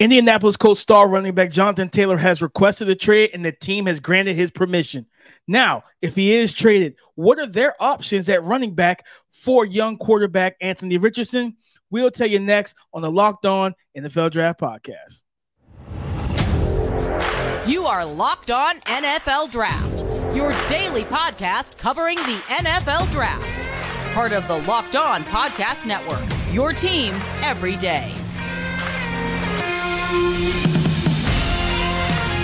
Indianapolis Colts star running back Jonathan Taylor has requested a trade, and the team has granted his permission. Now, if he is traded, what are their options at running back for young quarterback Anthony Richardson? We'll tell you next on the Locked On NFL Draft Podcast. You are Locked On NFL Draft, your daily podcast covering the NFL Draft. Part of the Locked On Podcast Network, your team every day.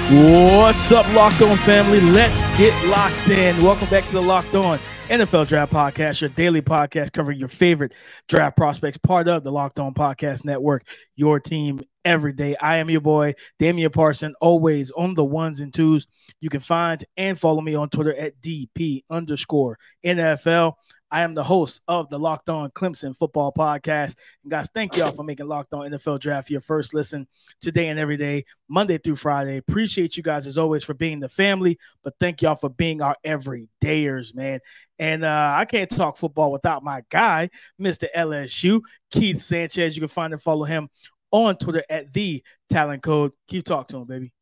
What's up, Locked On family? Let's get locked in. Welcome back to the Locked On NFL Draft Podcast, your daily podcast covering your favorite draft prospects, part of the Locked On Podcast Network, your team every day. I am your boy, Damian Parson, always on the ones and twos. You can find and follow me on Twitter at DP underscore NFL. I am the host of the Locked On Clemson Football Podcast. And guys, thank y'all for making Locked On NFL Draft your first listen today and every day, Monday through Friday. Appreciate you guys as always for being the family, but thank y'all for being our everydayers, man. And uh, I can't talk football without my guy, Mr. LSU, Keith Sanchez. You can find and follow him on Twitter at the Talent Code. Keep talk to him, baby.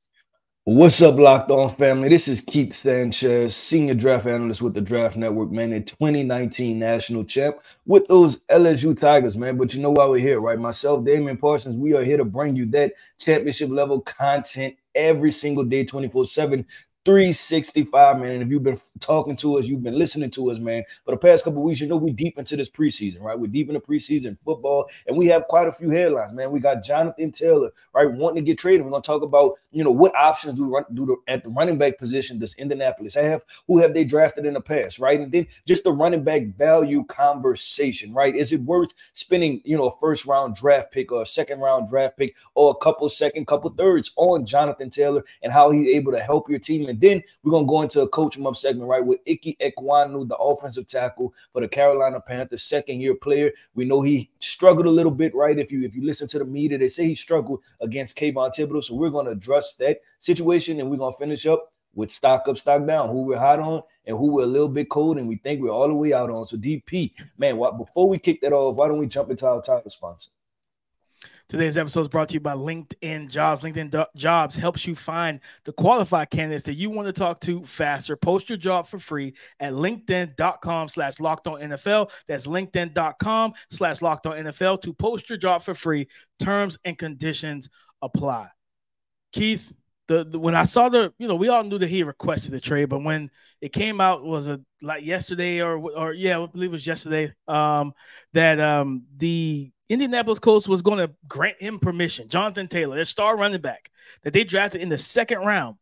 What's up, Locked On family? This is Keith Sanchez, senior draft analyst with the Draft Network, man, and 2019 national champ with those LSU Tigers, man. But you know why we're here, right? Myself, Damian Parsons, we are here to bring you that championship level content every single day, 24 7. 365, man. And if you've been talking to us, you've been listening to us, man. For the past couple weeks, you know, we deep into this preseason, right? We're deep in the preseason football, and we have quite a few headlines, man. We got Jonathan Taylor, right, wanting to get traded. We're gonna talk about, you know, what options do we run do the, at the running back position does Indianapolis have? Who have they drafted in the past, right? And then just the running back value conversation, right? Is it worth spending, you know, a first round draft pick or a second round draft pick or a couple second, couple thirds on Jonathan Taylor and how he's able to help your team? And then we're gonna go into a coach up segment, right? With Ike Ekwonu, the offensive tackle for the Carolina Panthers, second year player. We know he struggled a little bit, right? If you if you listen to the media, they say he struggled against Kayvon Thibodeaux. So we're gonna address that situation and we're gonna finish up with stock up, stock down, who we're hot on and who we're a little bit cold, and we think we're all the way out on. So DP, man, what, before we kick that off, why don't we jump into our title sponsor? Today's episode is brought to you by LinkedIn Jobs. LinkedIn Jobs helps you find the qualified candidates that you want to talk to faster. Post your job for free at linkedin.com slash locked on NFL. That's linkedin.com slash locked on NFL to post your job for free. Terms and conditions apply. Keith, the, the, when I saw the, you know, we all knew that he requested the trade, but when it came out was a like yesterday or or yeah, I believe it was yesterday, um, that um the Indianapolis Colts was going to grant him permission, Jonathan Taylor, their star running back that they drafted in the second round,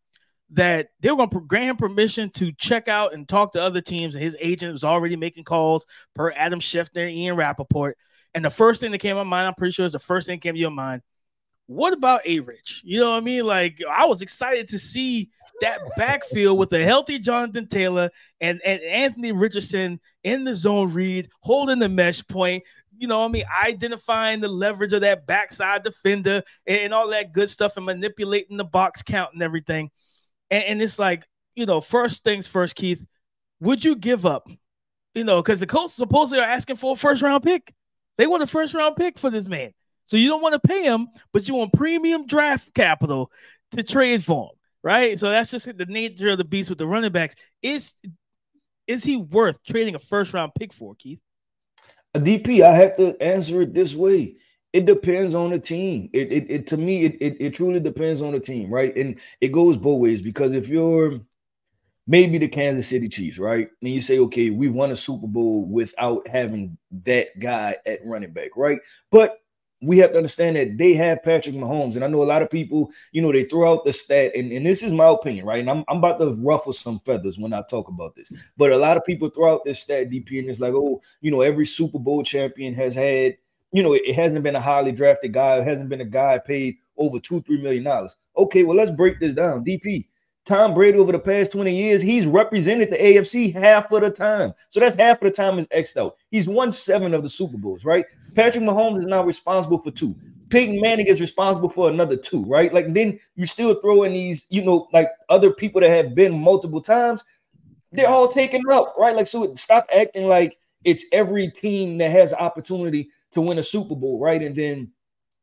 that they were going to grant him permission to check out and talk to other teams. And his agent was already making calls per Adam Schefter and Ian Rapoport. And the first thing that came to my mind, I'm pretty sure is the first thing that came to your mind. What about A Rich? You know what I mean? Like, I was excited to see that backfield with a healthy Jonathan Taylor and, and Anthony Richardson in the zone read, holding the mesh point, you know, I mean, identifying the leverage of that backside defender and, all that good stuff and manipulating the box count and everything. And, and it's like, you know, first things first, Keith, would you give up? You know, because the Colts supposedly are asking for a first round pick. They want a first round pick for this man. So you don't want to pay him, but you want premium draft capital to trade for him, right? So that's just the nature of the beast with the running backs. Is is he worth trading a first round pick for, Keith? DP, I have to answer it this way. It depends on the team. It, it, it to me, it, it, it truly depends on the team, right? And it goes both ways because if you're maybe the Kansas City Chiefs, right? And you say, okay, we won a Super Bowl without having that guy at running back, right? But we have to understand that they have Patrick Mahomes. And I know a lot of people, you know, they throw out the stat, and, and this is my opinion, right? And I'm, I'm about to ruffle some feathers when I talk about this. But a lot of people throw out this stat, DP, and it's like, oh, you know, every Super Bowl champion has had, you know, it, it hasn't been a highly drafted guy, it hasn't been a guy paid over two, three million dollars. Okay, well, let's break this down. DP, Tom Brady over the past 20 years, he's represented the AFC half of the time. So that's half of the time is X'd out. He's won seven of the Super Bowls, right? Patrick Mahomes is now responsible for two. Peyton Manning is responsible for another two, right? Like then you still throw in these, you know, like other people that have been multiple times, they're all taken up, right? Like so stop acting like it's every team that has opportunity to win a Super Bowl, right? And then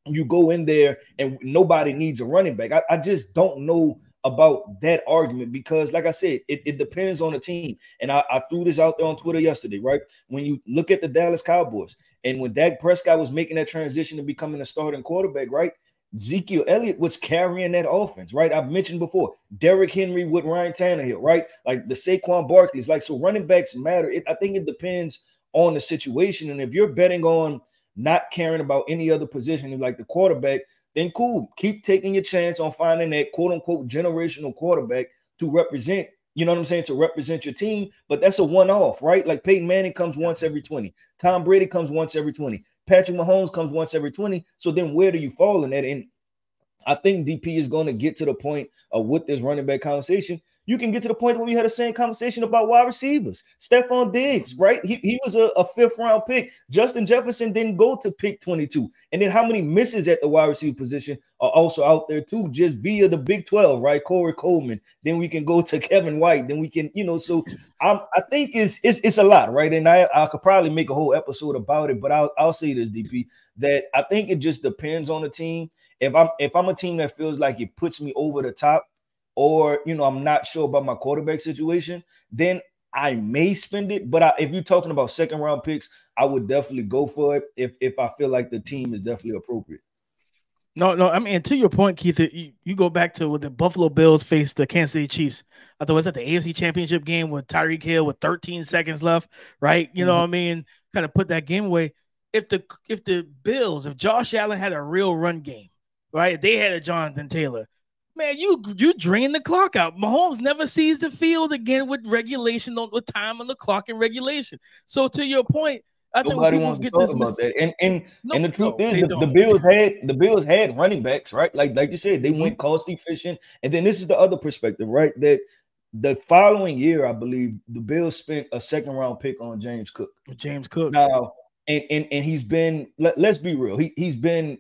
you go in there and nobody needs a running back. I, I just don't know about that argument because, like I said, it, it depends on the team. And I, I, threw this out there on Twitter yesterday, right? When you look at the Dallas Cowboys and when Dak Prescott was making that transition to becoming a starting quarterback, right? Ezekiel Elliott was carrying that offense, right? I've mentioned before Derrick Henry with Ryan Tannehill, right? Like the Saquon Barkley's, like so running backs matter. It, I think it depends on the situation. And if you're betting on not caring about any other position, like the quarterback, then cool. Keep taking your chance on finding that quote unquote generational quarterback to represent, you know what I'm saying, to represent your team. But that's a one off, right? Like Peyton Manning comes once every 20, Tom Brady comes once every 20, Patrick Mahomes comes once every 20. So then where do you fall in that? And I think DP is going to get to the point of with this running back conversation you can get to the point where we had the same conversation about wide receivers. Stefon Diggs, right? He, he was a, a, fifth round pick. Justin Jefferson didn't go to pick 22. And then how many misses at the wide receiver position are also out there too, just via the Big 12, right? Corey Coleman. Then we can go to Kevin White. Then we can, you know, so I'm, I think it's, it's it's a lot, right? And I, I could probably make a whole episode about it, but I'll I'll say this, DP, that I think it just depends on the team. If I'm if I'm a team that feels like it puts me over the top, or you know I'm not sure about my quarterback situation, then I may spend it. But I, if you're talking about second round picks, I would definitely go for it if if I feel like the team is definitely appropriate. No, no. I mean, to your point, Keith, you, you go back to when the Buffalo Bills faced the Kansas City Chiefs. I thought it was at the AFC Championship game with Tyreek Hill with 13 seconds left, right? You mm-hmm. know what I mean? Kind of put that game away. If the if the Bills, if Josh Allen had a real run game, right? If they had a Jonathan Taylor, man, you you drain the clock out. Mahomes never sees the field again with regulation on with time on the clock and regulation. So to your point, I Nobody think wants to talk about that. And and no, and the truth no, is, the, the, Bills had the Bills had running backs, right? Like like you said, they mm-hmm. went cost efficient. And then this is the other perspective, right? That the following year, I believe, the Bills spent a second round pick on James Cook. James Cook. Now, and and and he's been. Let, let's be real. He he's been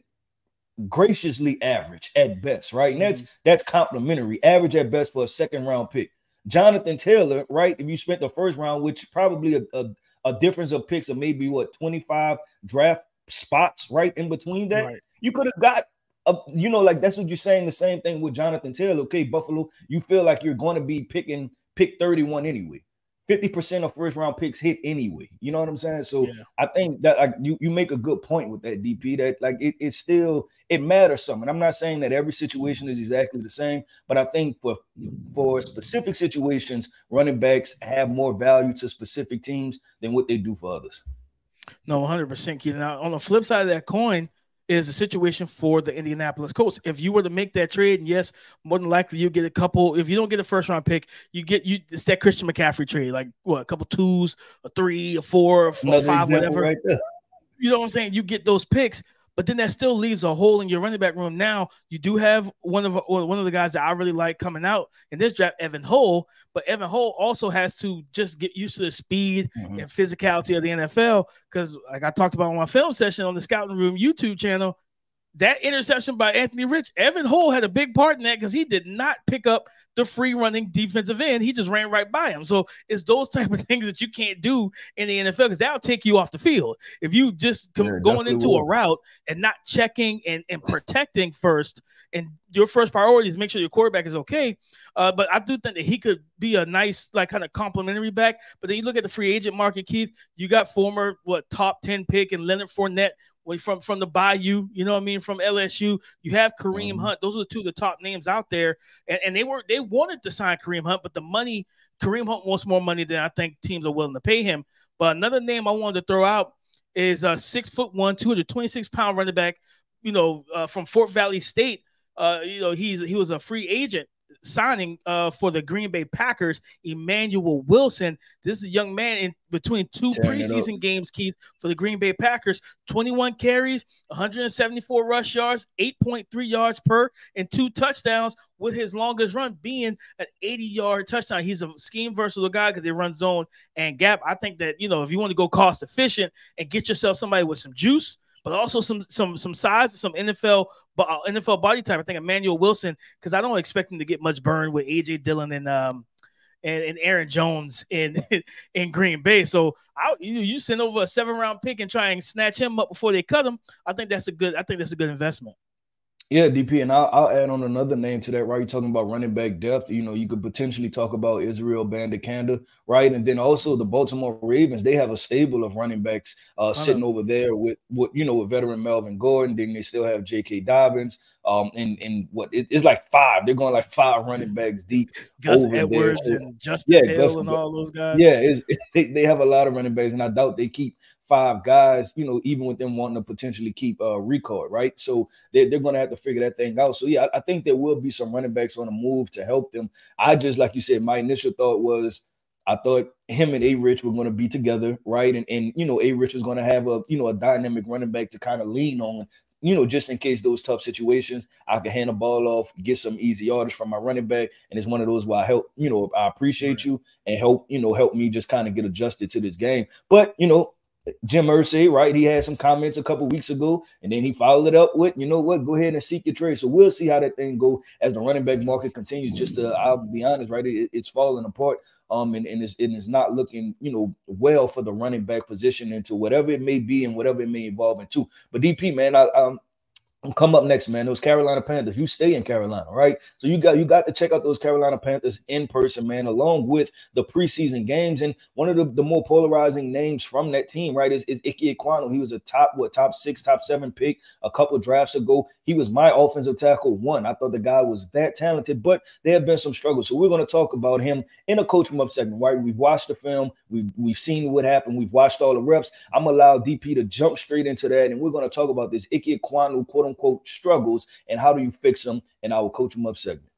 graciously average at best, right? And that's mm-hmm. that's complimentary, average at best for a second round pick. Jonathan Taylor, right? If you spent the first round, which probably a, a, a difference of picks of maybe what 25 draft spots right in between that, right. you could have got a, you know, like that's what you're saying. The same thing with Jonathan Taylor. Okay, Buffalo, you feel like you're going to be picking pick 31 anyway. 50% of first round picks hit anyway. You know what I'm saying? So yeah. I think that like you, you make a good point with that DP that like it, it still it matters something. I'm not saying that every situation is exactly the same, but I think for for specific situations, running backs have more value to specific teams than what they do for others. No, 100% Keith. Now on the flip side of that coin, is a situation for the Indianapolis Colts. If you were to make that trade, and yes, more than likely you get a couple. If you don't get a first round pick, you get you it's that Christian McCaffrey trade, like what a couple twos, a three, a four, a four, five, whatever. Right you know what I'm saying? You get those picks. But then that still leaves a hole in your running back room. Now you do have one of one of the guys that I really like coming out in this draft, Evan Hull. But Evan Hull also has to just get used to the speed mm-hmm. and physicality of the NFL. Because like I talked about on my film session on the Scouting Room YouTube channel, that interception by Anthony Rich, Evan Hull had a big part in that because he did not pick up the free running defensive end. He just ran right by him. So it's those type of things that you can't do in the NFL because that'll take you off the field. If you just come, yeah, going into will. a route and not checking and, and protecting first, and your first priority is make sure your quarterback is okay. Uh, but I do think that he could be a nice, like, kind of complimentary back. But then you look at the free agent market, Keith. You got former what top ten pick and Leonard Fournette from from the Bayou, you know what I mean, from LSU. You have Kareem mm-hmm. Hunt. Those are the two of the top names out there, and, and they were they wanted to sign Kareem Hunt, but the money Kareem Hunt wants more money than I think teams are willing to pay him. But another name I wanted to throw out is a six foot one, two hundred twenty six pound running back, you know, uh, from Fort Valley State. Uh, you know, he's he was a free agent signing uh, for the Green Bay Packers, Emmanuel Wilson. This is a young man in between two preseason games, Keith, for the Green Bay Packers. 21 carries, 174 rush yards, 8.3 yards per, and two touchdowns, with his longest run being an 80 yard touchdown. He's a scheme versatile guy because they run zone and gap. I think that, you know, if you want to go cost efficient and get yourself somebody with some juice, but also some some some size, some NFL uh, NFL body type. I think Emmanuel Wilson because I don't expect him to get much burn with AJ Dillon and um and, and Aaron Jones in in Green Bay. So I, you, you send over a seven round pick and try and snatch him up before they cut him. I think that's a good. I think that's a good investment. Yeah, DP, and I'll, I'll, add on another name to that. Right, you're talking about running back depth. You know, you could potentially talk about Israel Abanikanda, right, and then also the Baltimore Ravens. They have a stable of running backs uh, sitting over there with, with you know with veteran Melvin Gordon. Then they still have J.K. Dobbins. Um, and and what it, it's like five. They're going like five running backs deep. Gus Edwards so, and Justice yeah, Hill Gus, and all those guys. Yeah, it, they, they have a lot of running backs, and I doubt they keep five guys, you know, even with them wanting to potentially keep uh record, right? So they're, they're going to have to figure that thing out. So yeah, I, I, think there will be some running backs on the move to help them. I just like you said, my initial thought was I thought him and A Rich were going to be together, right? And and you know, A Rich was going to have a you know a dynamic running back to kind of lean on. You know, just in case those tough situations, I can hand the ball off, get some easy yardage from my running back, and it's one of those where I help. You know, I appreciate you and help. You know, help me just kind of get adjusted to this game. But you know, Jim Irsay, right? He had some comments a couple weeks ago, and then he followed it up with, you know what, go ahead and seek your trade. So we'll see how that thing go as the running back market continues. Just to, I'll be honest, right? It, it's falling apart, um, and, and it's and it's not looking, you know, well for the running back position into whatever it may be and whatever it may evolve into. But DP, man, I um, come up next, man. Those Carolina Panthers. You stay in Carolina, right? So you got you got to check out those Carolina Panthers in person, man, along with the preseason games. And one of the, the more polarizing names from that team, right, is, is Ike. He was a top what top six, top seven pick a couple drafts ago. He was my offensive tackle one. I thought the guy was that talented, but there have been some struggles. So we're going to talk about him in a coach up segment, right? We've watched the film, we've we've seen what happened, we've watched all the reps. I'm gonna allow DP to jump straight into that, and we're going to talk about this Ike Ekwonu, quote unquote, struggles and how do you fix them in our coach them up segment.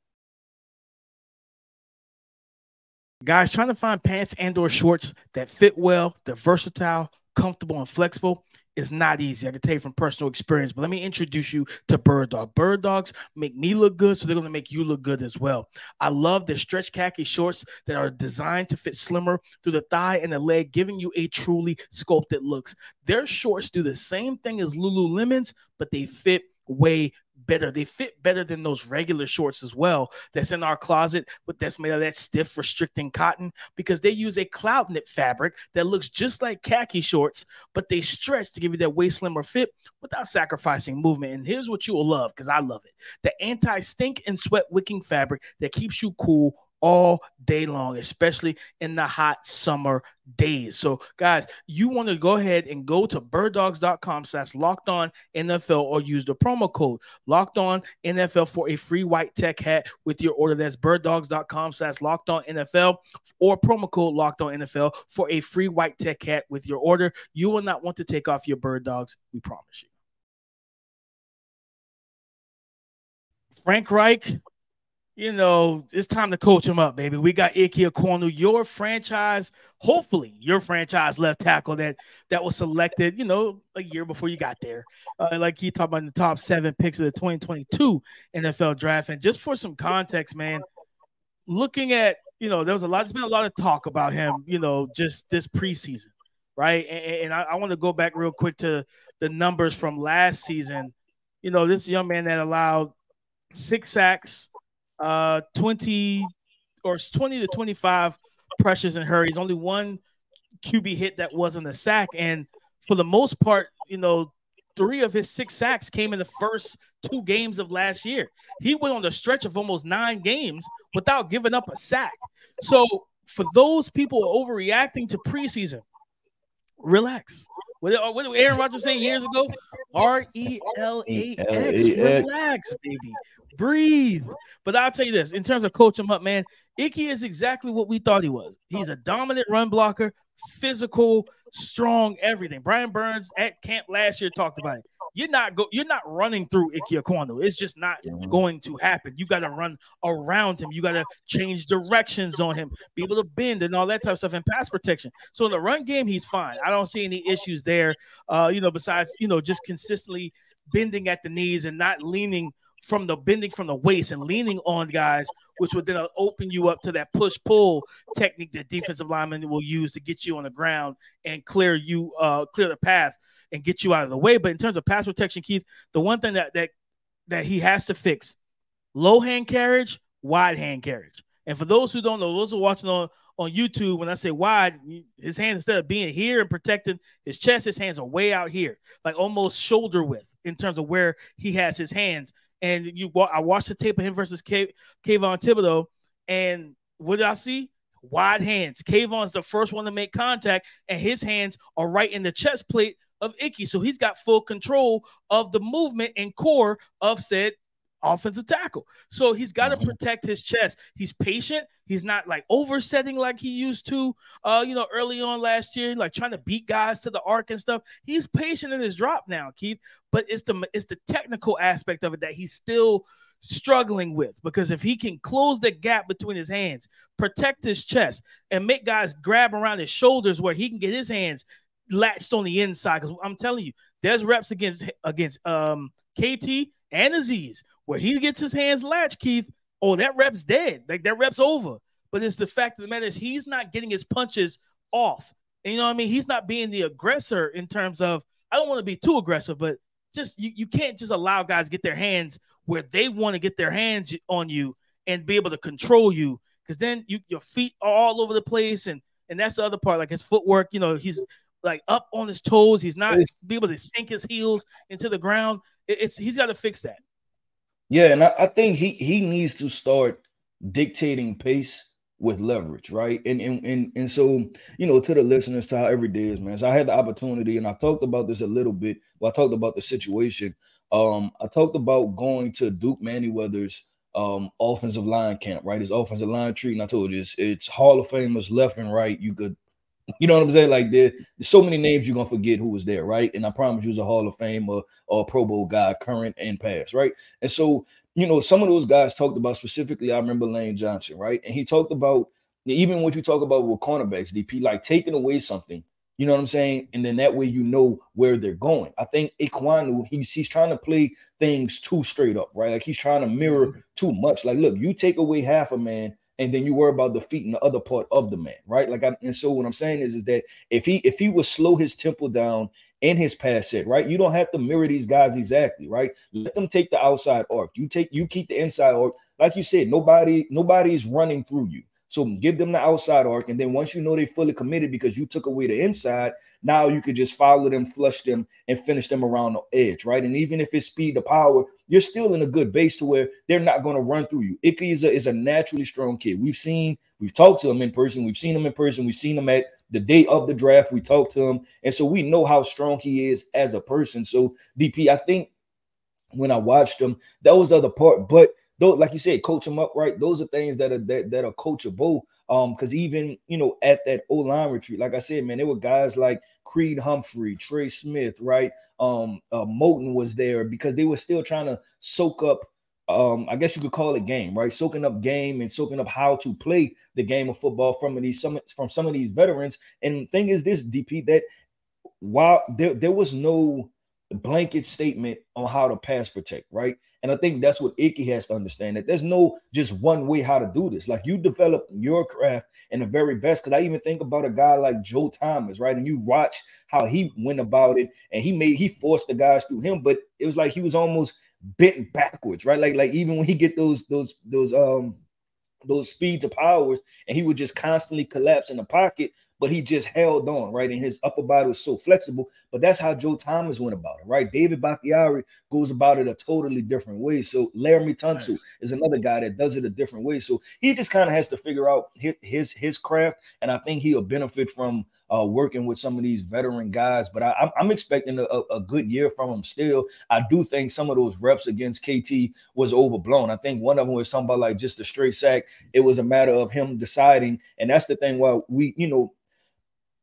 Guys, trying to find pants and or shorts that fit well, they're versatile, comfortable, and flexible is not easy. I can tell you from personal experience, but let me introduce you to Bird Dog. Bird Dogs make me look good, so they're going to make you look good as well. I love the stretch khaki shorts that are designed to fit slimmer through the thigh and the leg, giving you a truly sculpted looks. Their shorts do the same thing as Lululemon's, but they fit way better. They fit better than those regular shorts as well. That's in our closet, but that's made of that stiff, restricting cotton because they use a cloud knit fabric that looks just like khaki shorts, but they stretch to give you that way slimmer fit without sacrificing movement. And here's what you will love because I love it the anti stink and sweat wicking fabric that keeps you cool all day long, especially in the hot summer days. So, guys, you want to go ahead and go to birddogs.com slash locked on NFL or use the promo code locked on NFL for a free white tech hat with your order. That's birddogs.com slash locked on NFL or promo code locked on NFL for a free white tech hat with your order. You will not want to take off your bird dogs. We promise you. Frank Reich you know, it's time to coach him up, baby. We got Ike Ekwonu, your franchise, hopefully your franchise left tackle that that was selected, you know, a year before you got there. Uh, like he talked about in the top seven picks of the 2022 NFL draft. And just for some context, man, looking at, you know, there was a lot, there's been a lot of talk about him, you know, just this preseason, right? And, and I, I want to go back real quick to the numbers from last season. You know, this young man that allowed six sacks, uh, 20 or 20 to 25 pressures and hurries. Only one QB hit that wasn't a sack. And for the most part, you know, three of his six sacks came in the first two games of last year. He went on the stretch of almost nine games without giving up a sack. So for those people overreacting to preseason, relax. What, uh, what did Aaron Rodgers say years ago? R E L A X. Relax, baby. Breathe. But I'll tell you this in terms of coaching him up, man, Ike is exactly what we thought he was. He's a dominant run blocker, physical, strong, everything. Brian Burns at camp last year talked about it. You're not go, you're not running through Ike. It's just not going to happen. You got to run around him. You got to change directions on him, be able to bend and all that type of stuff, and pass protection. So in the run game, he's fine. I don't see any issues there. Uh, you know, besides you know just consistently bending at the knees and not leaning from the bending from the waist and leaning on guys, which would then open you up to that push pull technique that defensive linemen will use to get you on the ground and clear you uh clear the path and get you out of the way. But in terms of pass protection, Keith, the one thing that that that he has to fix low hand carriage, wide hand carriage. And for those who don't know, those who are watching on on YouTube, when I say wide, his hands instead of being here and protecting his chest, his hands are way out here, like almost shoulder width in terms of where he has his hands. And you, I watched the tape of him versus K, Kayvon Thibodeaux, and what did I see? Wide hands. Kayvon's the first one to make contact, and his hands are right in the chest plate of Icky. So he's got full control of the movement and core of said offensive tackle. So he's got to mm-hmm. protect his chest. He's patient. He's not like oversetting like he used to, uh, you know, early on last year, like trying to beat guys to the arc and stuff. He's patient in his drop now, Keith. But it's the it's the technical aspect of it that he's still struggling with because if he can close the gap between his hands, protect his chest, and make guys grab around his shoulders where he can get his hands latched on the inside. Because I'm telling you, there's reps against against um KT and Azeez where he gets his hands latched, Keith. Oh, that rep's dead. Like that rep's over. But it's the fact of the matter is he's not getting his punches off. And you know what I mean? He's not being the aggressor in terms of I don't want to be too aggressive, but just you, you can't just allow guys get their hands where they want to get their hands on you and be able to control you because then you your feet are all over the place and and that's the other part like his footwork you know he's like up on his toes. He's not be able to sink his heels into the ground. it's he's got to fix that. Yeah, and I, I, think he he needs to start dictating pace with leverage, right? And and and and so you know, to the listeners, to how every day is, man. So I had the opportunity, and I talked about this a little bit. Well, I talked about the situation. Um, I talked about going to Duke Manyweather's um offensive line camp, right? His offensive line treat, and I told you it's, it's Hall of Famers left and right. You could you know what I'm saying? Like there, there's so many names you're gonna forget who was there, right? And I promise you, was a Hall of Fame or, Pro Bowl guy, current and past, right? And so, you know, some of those guys talked about specifically. I remember Lane Johnson, right? And he talked about even what you talk about with cornerbacks, DP, like taking away something. You know what I'm saying? And then that way you know where they're going. I think Ekwonu, he's he's trying to play things too straight up, right? Like he's trying to mirror mm-hmm. too much. Like, look, you take away half a man, and then you worry about defeating the other part of the man, right? Like, I, and so what I'm saying is, is that if he if he would slow his tempo down in his pass set, right? You don't have to mirror these guys exactly, right? Let them take the outside arc. You take you keep the inside arc. Like you said, nobody nobody's running through you. So give them the outside arc, and then once you know they're fully committed because you took away the inside, now you could just follow them, flush them, and finish them around the edge, right? And even if it's speed to power, you're still in a good base to where they're not going to run through you. Icky is a, is a naturally strong kid. We've seen, we've talked to him in person, we've seen him in person, we've seen him at the day of the draft. We talked to him, and so we know how strong he is as a person. So DP, I think when I watched him, that was the other part, but though, like you said, coach them up right. Those are things that are that, that are coachable. Um, because even you know at that O line retreat, like I said, man, there were guys like Creed Humphrey, Trey Smith, right? Um, uh, Moton was there because they were still trying to soak up. Um, I guess you could call it game, right? Soaking up game and soaking up how to play the game of football from these some from some of these veterans. And thing is this, DP, that while there, there was no blanket statement on how to pass protect, right? And I think that's what Icky has to understand that there's no just one way how to do this. Like you develop your craft in the very best. Because I even think about a guy like Joe Thomas, right? And you watch how he went about it, and he made he forced the guys through him, but it was like he was almost bent backwards, right? Like like even when he get those those those um those speeds of powers, and he would just constantly collapse in the pocket but he just held on, right? And his upper body was so flexible. But that's how Joe Thomas went about it, right? David Bakhtiari goes about it a totally different way. So Laremy Tunsil nice. is another guy that does it a different way. So he just kind of has to figure out his, his, his craft, and I think he'll benefit from uh, working with some of these veteran guys. But I, am expecting a, a, good year from him still. I do think some of those reps against KT was overblown. I think one of them was something about like just a straight sack. It was a matter of him deciding, and that's the thing. While we, you know,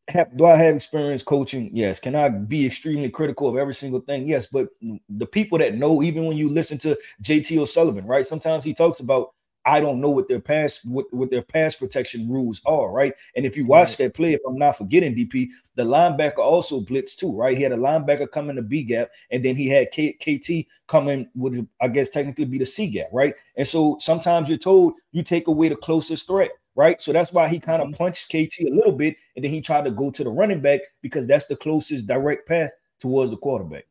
have, do I have experience coaching? Yes. Can I be extremely critical of every single thing? Yes. But the people that know, even when you listen to JT O'Sullivan, right? Sometimes he talks about I don't know what their pass what, what their pass protection rules are, right? And if you watch right. that play, if I'm not forgetting, DP, the linebacker also blitzed too, right? He had a linebacker come in the B gap, and then he had K- KT coming would I guess technically be the C gap, right? And so sometimes you're told you take away the closest threat right? So that's why he kind of mm-hmm. punched KT a little bit, and then he tried to go to the running back because that's the closest direct path towards the quarterback.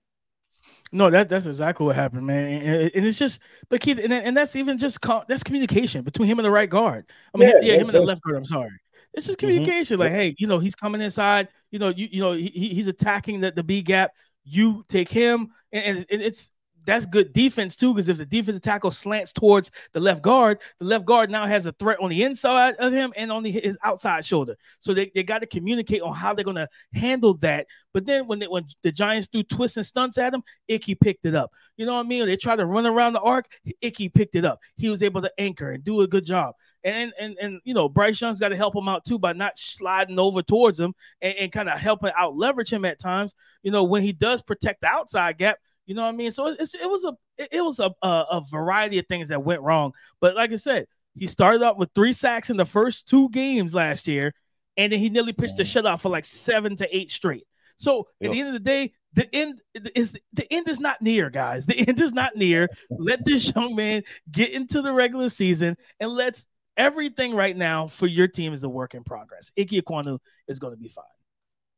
No, that that's exactly what happened, man. And, and it's just, but Keith, and, and that's even just call, that's communication between him and the right guard. I mean, yeah, yeah him and the left guard. I'm sorry. It's just mm-hmm. communication. Mm-hmm. Like, hey, you know, he's coming inside. You know, you you know, he, he's attacking the, the B gap. You take him, and, and it's that's good defense too. Because if the defensive tackle slants towards the left guard, the left guard now has a threat on the inside of him and on the, his outside shoulder. So they, they got to communicate on how they're going to handle that. But then when they, when the Giants threw twists and stunts at him, Icky picked it up. You know what I mean? They tried to run around the arc, Icky picked it up. He was able to anchor and do a good job. And and and you know Bryce Young's got to help him out too by not sliding over towards him and, and kind of helping out leverage him at times. You know when he does protect the outside gap, you know what I mean? So it was a it was a, a, a variety of things that went wrong. But like I said, he started off with three sacks in the first two games last year, and then he nearly pitched a mm. shutout for like seven to eight straight. So yep. at the end of the day, the end is the end is not near, guys. The end is not near. Let this young man get into the regular season, and let's everything right now for your team is a work in progress. Icky Ekwonu is going to be fine.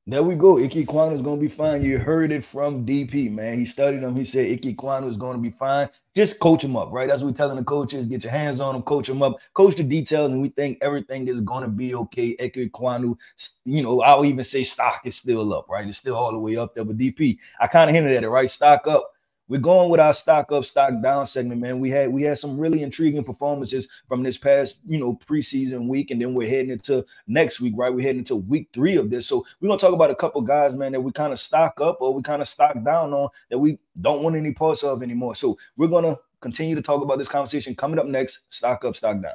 There we go. Icky Ekwonu is going to be fine. You heard it from DP, man. He studied him. He said Icky Ekwonu is going to be fine. Just coach him up, right? That's what we're telling the coaches. Get your hands on him, coach him up, coach the details, and we think everything is going to be okay. Icky Ekwonu, you know, I'll even say stock is still up, right? It's still all the way up there. But DP, I kind of hinted at it, right? Stock up we're going with our stock up, stock down segment, man. We had we had some really intriguing performances from this past, you know, preseason week, and then we're heading into next week, right? We're heading into week three of this. So we're gonna talk about a couple guys, man, that we kind of stock up or we kind of stock down on that we don't want any parts of anymore. So we're gonna continue to talk about this conversation coming up next. Stock up, stock down.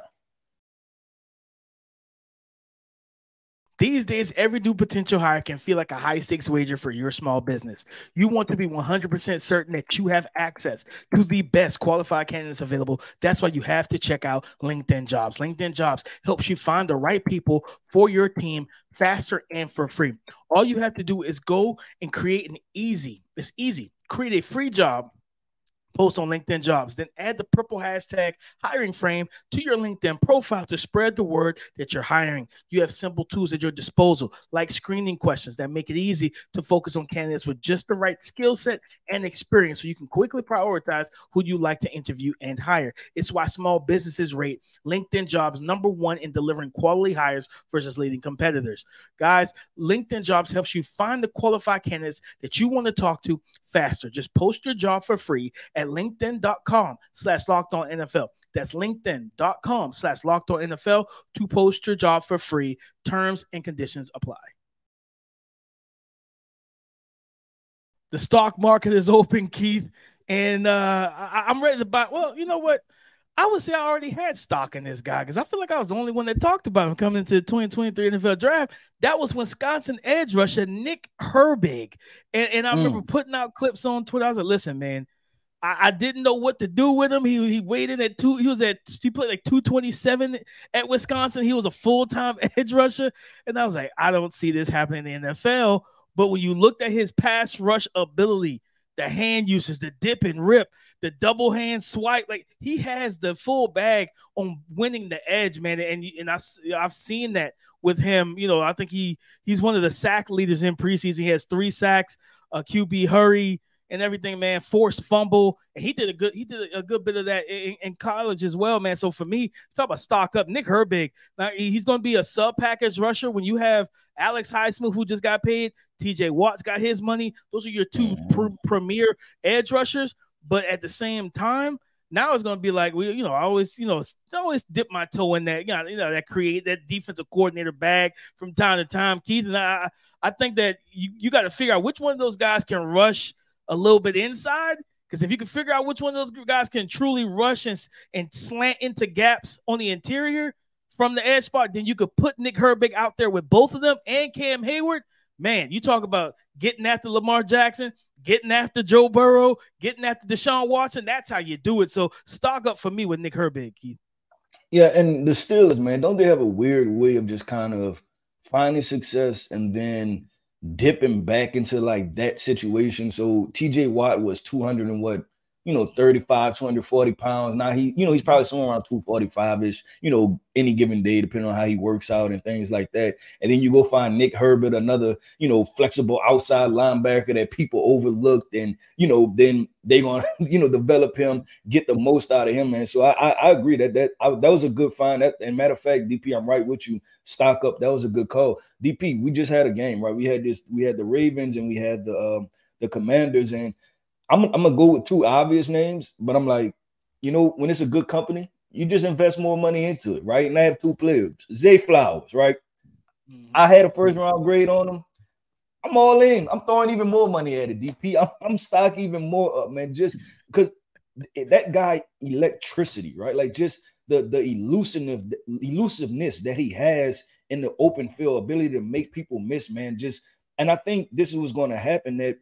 These days, every new potential hire can feel like a high stakes wager for your small business. You want to be 100% certain that you have access to the best qualified candidates available. That's why you have to check out LinkedIn Jobs. LinkedIn Jobs helps you find the right people for your team faster and for free. All you have to do is go and create an easy, it's easy, create a free job post on LinkedIn jobs. Then add the purple hashtag hiring frame to your LinkedIn profile to spread the word that you're hiring. You have simple tools at your disposal, like screening questions that make it easy to focus on candidates with just the right skill set and experience so you can quickly prioritize who you like to interview and hire. It's why small businesses rate LinkedIn jobs number one in delivering quality hires versus leading competitors. Guys, LinkedIn jobs helps you find the qualified candidates that you want to talk to faster. Just post your job for free at at linkedin.com slash locked on NFL. That's linkedin.com slash locked on NFL to post your job for free. Terms and conditions apply. The stock market is open, Keith, and uh, I, am ready to buy. Well, you know what? I would say I already had stock in this guy because I feel like I was the only one that talked about him coming into the 2023 NFL draft. That was Wisconsin edge rusher Nick Herbig. And, and I mm. remember putting out clips on Twitter. I was like, listen, man, I, I, didn't know what to do with him. He he waited at two. He was at he played like two twenty seven at Wisconsin. He was a full time edge rusher, and I was like, I don't see this happening in the NFL. But when you looked at his pass rush ability, the hand uses, the dip and rip, the double hand swipe, like he has the full bag on winning the edge, man. And and I I've seen that with him. You know, I think he he's one of the sack leaders in preseason. He has three sacks, uh, a QB hurry and everything, man. Forced fumble, and he did a good he did a good bit of that in, in college as well, man. So for me, talk about stock up. Nick Herbig, now he's going to be a sub package rusher when you have Alex Highsmith who just got paid, T.J. Watts got his money. Those are your 2 mm-hmm. pr- premier edge rushers, but at the same time. Now it's going to be like we, you know, I always, you know, I always dip my toe in that, you know, you know, that create that defensive coordinator bag from time to time, Keith. And I, I think that you, you got to figure out which one of those guys can rush a little bit inside. Because if you can figure out which one of those guys can truly rush and, and slant into gaps on the interior from the edge spot, then you could put Nick Herbig out there with both of them and Cam Heyward. Man, you talk about getting after Lamar Jackson, getting after Joe Burrow, getting after Deshaun Watson. That's how you do it. So stock up for me with Nick Herbig, Keith. Yeah, and the Steelers, man, don't they have a weird way of just kind of finding success and then dipping back into like that situation. So TJ Watt was 200 and what you know, 35, 240 pounds. Now he, you know, he's probably somewhere around 245-ish, you know, any given day, depending on how he works out and things like that. And then you go find Nick Herbert, another, you know, flexible outside linebacker that people overlooked. And, you know, then they're gonna, you know, develop him, get the most out of him, man. So I I, I agree that that I, that was a good find. That and matter of fact, DP, I'm right with you. Stock up, that was a good call. DP, we just had a game, right? We had this, we had the Ravens and we had the um the commanders and I'm, I'm gonna go with two obvious names, but I'm like, you know, when it's a good company, you just invest more money into it, right? And I have two players, Zay Flowers, right? Mm-hmm. I had a first round grade on him. I'm all in. I'm throwing even more money at it, DP. I'm, I'm stock even more up, man. Just because that guy electricity, right? Like just the the elusive elusiveness that he has in the open field, ability to make people miss, man. Just and I think this is what's going to happen that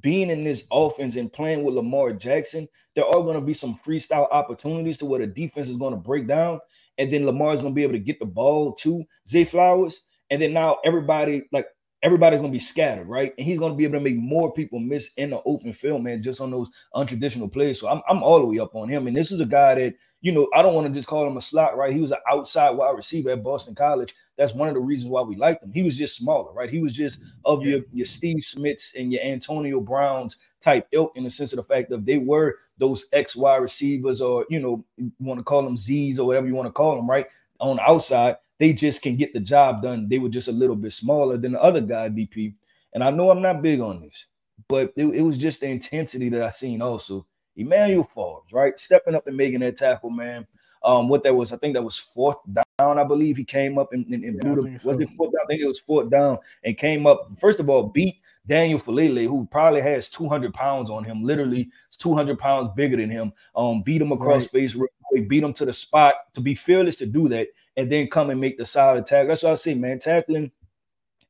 being in this offense and playing with Lamar Jackson, there are going to be some freestyle opportunities to where the defense is going to break down. And then Lamar is going to be able to get the ball to Zay Flowers. And then now everybody, like everybody's going to be scattered, right? And he's going to be able to make more people miss in the open field, man, just on those untraditional plays. So I'm, I'm all the way up on him. And this is a guy that you know, I don't want to just call him a slot, right? He was an outside wide receiver at Boston College. That's one of the reasons why we liked him. He was just smaller, right? He was just of your, your Steve Smiths and your Antonio Browns type ilk in the sense of the fact that they were those X wide receivers, or you know, you want to call them Z's or whatever you want to call them, right? On the outside, they just can get the job done. They were just a little bit smaller than the other guy, DP. And I know I'm not big on this, but it, it was just the intensity that I seen also Emmanuel Forbes, right? Stepping up and making that tackle, man. Um, what that was, I think that was fourth down, I believe. He came up and, and, and yeah, blew the, so. was it fourth down? I think it was fourth down and came up, first of all, beat Daniel Faalele, who probably has 200 pounds on him, literally, it's 200 pounds bigger than him. Um, beat him across right. face, beat him to the spot to be fearless to do that, and then come and make the solid tackle. That's what I say, man. Tackling,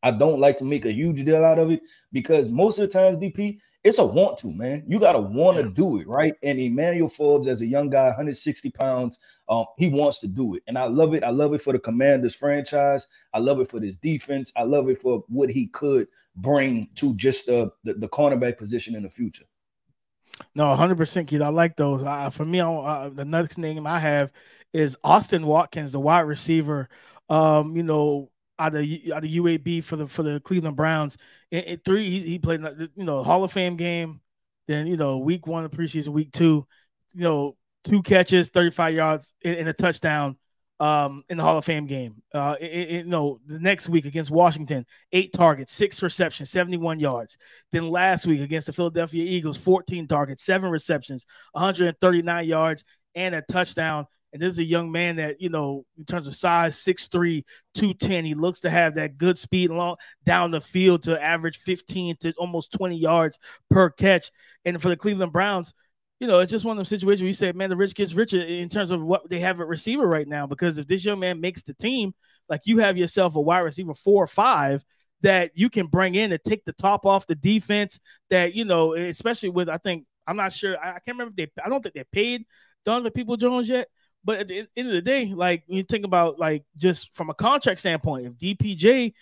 I don't like to make a huge deal out of it because most of the times, DP, it's a want to, man. You got to want to yeah. do it, right? And Emmanuel Forbes, as a young guy, 160 pounds, um, he wants to do it. And I love it. I love it for the Commanders franchise. I love it for this defense. I love it for what he could bring to just uh, the, the cornerback position in the future. No, 100% kid. I like those. Uh, for me, uh, the next name I have is Austin Watkins, the wide receiver. Um, you know, out of out of UAB for the for the Cleveland Browns. In, in three, he, he played you know Hall of Fame game. Then you know week one of preseason, week two, you know two catches, thirty five yards, and, a touchdown um, in the Hall of Fame game. Uh, you know the next week against Washington, eight targets, six receptions, seventy one yards. Then last week against the Philadelphia Eagles, fourteen targets, seven receptions, one hundred and thirty nine yards, and a touchdown. And this is a young man that, you know, in terms of size, 6'3, 210, he looks to have that good speed along down the field to average 15 to almost 20 yards per catch. And for the Cleveland Browns, you know, it's just one of those situations where you say, man, the rich gets richer in terms of what they have at receiver right now. Because if this young man makes the team, like you have yourself a wide receiver four or five that you can bring in to take the top off the defense. That you know, especially with I think I'm not sure I, can't remember if they I don't think they paid Donovan Peoples-Jones yet, but at the end of the day, like you think about like just from a contract standpoint, if DPJ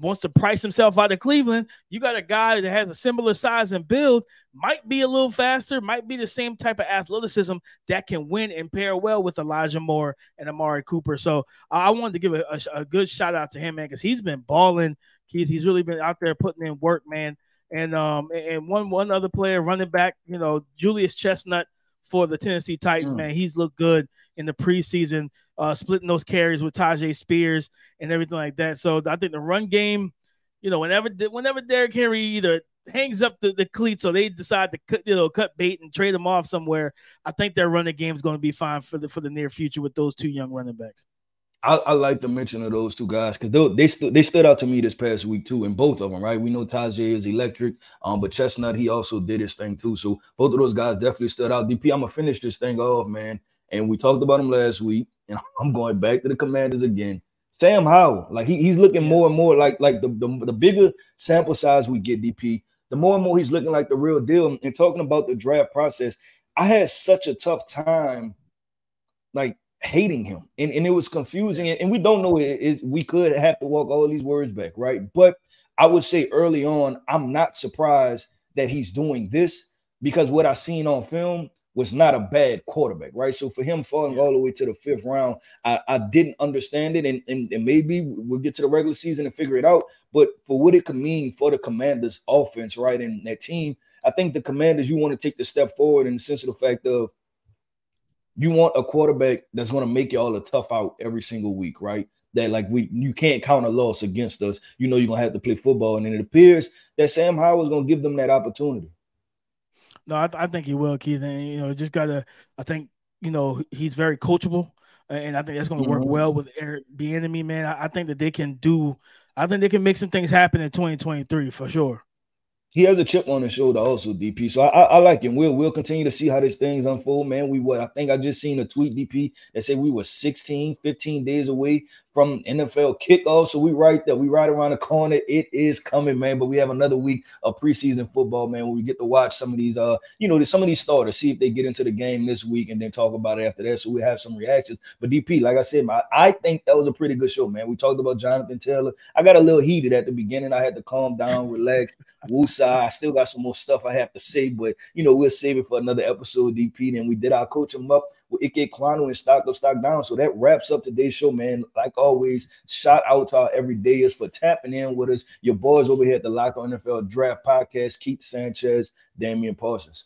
wants to price himself out of Cleveland, you got a guy that has a similar size and build, might be a little faster, might be the same type of athleticism that can win and pair well with Elijah Moore and Amari Cooper. So I wanted to give a, a, a good shout out to him, man, because he's been balling. Keith, he's really been out there putting in work, man. And um and one one other player running back, you know, Julius Chestnut for the Tennessee Titans, mm. man. He's looked good in the preseason, uh, splitting those carries with Tyjae Spears and everything like that. So I think the run game, you know, whenever whenever Derrick Henry either hangs up the, the cleats or they decide to cut, you know, cut bait and trade them off somewhere, I think their running game is going to be fine for the for the near future with those two young running backs. I, I, like the mention of those two guys because they they, they stood out to me this past week too, and both of them, right? We know Tyjae is electric, um, but Chestnut he also did his thing too. So both of those guys definitely stood out. DP, I'm gonna finish this thing off, man. And we talked about him last week, and I'm going back to the Commanders again. Sam Howell, like he, he's looking more and more like like the, the the bigger sample size we get, DP, the more and more he's looking like the real deal. And talking about the draft process, I had such a tough time, like hating him, and, and it was confusing. And, we don't know it, it, we could have to walk all these words back, right? But I would say early on, I'm not surprised that he's doing this because what I seen on film was not a bad quarterback, right? So for him falling all the way to the fifth round, I, I didn't understand it. And, and, and, maybe we'll get to the regular season and figure it out. But for what it could mean for the commanders offense, right? And that team, I think the commanders, you want to take the step forward in the sense of the fact of you want a quarterback that's going to make y'all a tough out every single week, right? That like we you can't count a loss against us. You know you're gonna have to play football, and it appears that Sam Howell's gonna give them that opportunity. No, I, I think he will, Keith. And you know, just gotta. I think you know he's very coachable, and I think that's going to work mm-hmm. well with Eric Bieniemy. Man, I, I think that they can do. I think they can make some things happen in 2023 for sure he has a chip on his shoulder also, DP. So I, I, I, like him. We'll we'll continue to see how these things unfold, man. We what I think I just seen a tweet, DP, that said we were 16, 15 days away from NFL kickoff. So we right there. We right around the corner. It is coming, man. But we have another week of preseason football, man, where we get to watch some of these uh, you know, some of these starters, see if they get into the game this week and then talk about it after that. So we have some reactions. But DP, like I said, my, I think that was a pretty good show, man. We talked about Jonathan Taylor. I got a little heated at the beginning. I had to calm down, relax, woosah. I still got some more stuff I have to say, but you know, we'll save it for another episode, DP. Then we did our coach him up with Ike Ekwonu and Stock Up, Stock Down. So that wraps up today's show, man. Like always, shout out to our everydayers for tapping in with us. Your boys over here at the Locked On NFL Draft Podcast, Keith Sanchez, Damian Parsons.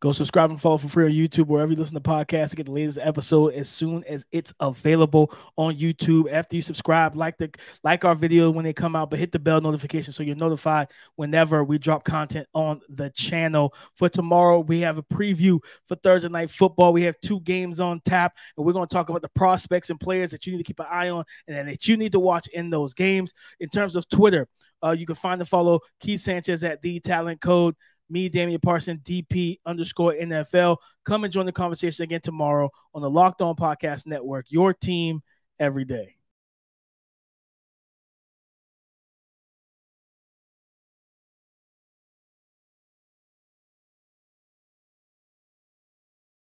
Go subscribe and follow for free on YouTube wherever you listen to podcasts to get the latest episode as soon as it's available on YouTube. After you subscribe, like the like our video when they come out, but hit the bell notification so you're notified whenever we drop content on the channel. For tomorrow, we have a preview for Thursday night football. We have two games on tap, and we're going to talk about the prospects and players that you need to keep an eye on and that you need to watch in those games. In terms of Twitter, uh, you can find and follow Keith Sanchez at the Talent Code me, Damian Parson, DP underscore NFL. Come and join the conversation again tomorrow on the Locked On Podcast Network. Your team every day.